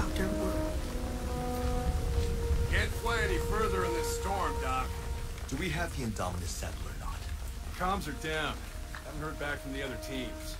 Dr. Wu. Can't fly any further in this storm, Doc. Do we have the Indominus Settler or not? Comms are down. Haven't heard back from the other teams.